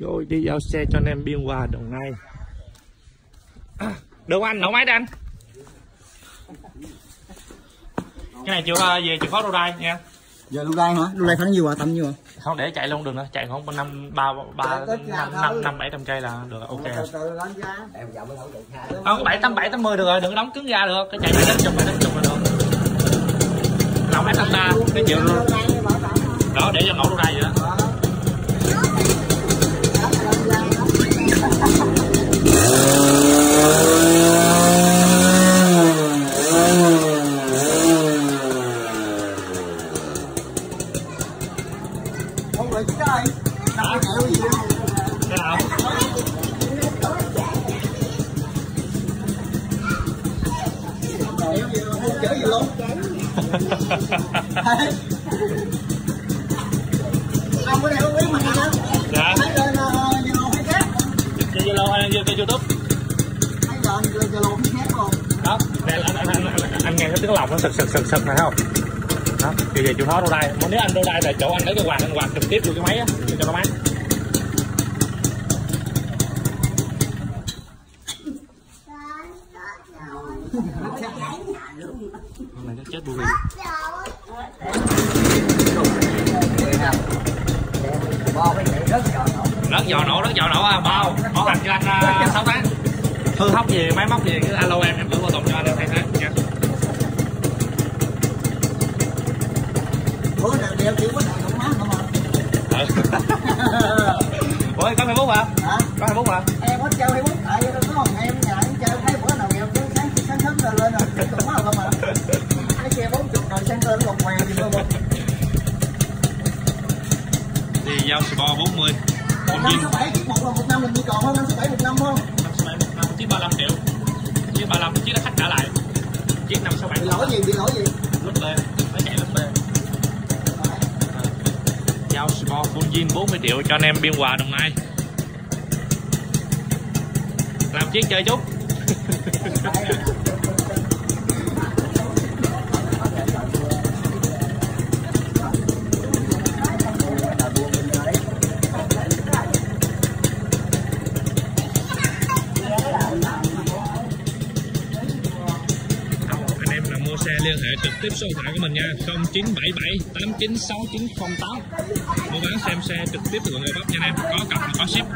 rồi đi giao xe cho anh em biên hòa đồng nai. À, anh nổ máy đi anh. Cái này chưa về chịu khó đâu đây nha. Giờ lưu đai hả? Lưu đai khoảng nhiêu à tầm nhiêu à không để chạy luôn được nữa chạy khoảng năm ba ba năm năm năm bảy trăm cây là được ok. Không bảy tám bảy tám mươi được rồi đừng có đóng cứng ra được cái chạy đến chục đến chục là được. Lòng hết ta cái chịu luôn. Đó để cho nổ đâu đây vậy đó không lại chứ ơi Hả? kẹo gì Thế nào? kẹo gì không chở gì luôn ông có đeo biết mình hả dạ. Thấy lên zalo hay khác trên zalo hay trên youtube thấy lên zalo hay khác luôn đó đây anh, anh, anh, anh, anh nghe cái tiếng lòng nó sực sực sực sực này không? Thì về chịu khó đâu đây mà nếu anh đâu đây là chỗ anh lấy cái quạt, anh quạt trực tiếp vô cái máy á cho nó mát. Hôm nay nó chết rất giò nổ rất giò nổ à bao. Bảo hành cho anh à, sáu tháng. Hư hóc gì, máy móc gì cứ alo em em gửi qua tùng cho anh em thay thế nha bữa nào đeo kiểu đàn không má không à ủa có facebook hả? Hả? Có facebook hả? Em hết chơi facebook tại có một em nhà em chơi thấy bữa nào nghèo chứ sáng sáng sớm rồi lên rồi tụi má không à. Cái xe bốn chục rồi sang tên lột mèo gì đâu mà thì giao sport 40 còn năm số bảy một là một năm mình chỉ còn hơn năm số bảy một năm không năm số bảy một năm chiếc 35 triệu. Chiếc 35 chiếc đó khách trả lại. Chiếc 567 bị lỗi gì bị lỗi gì? Lúc B nó chạy lúc B giao sport full zin 40 triệu cho anh em biên hòa đồng nai. Làm chiếc chơi chút. xe liên hệ trực tiếp số điện thoại của mình nha. 0977 896908 mua bán xem xe trực tiếp từ người Gò Vấp nha anh em. Có cặp có ship?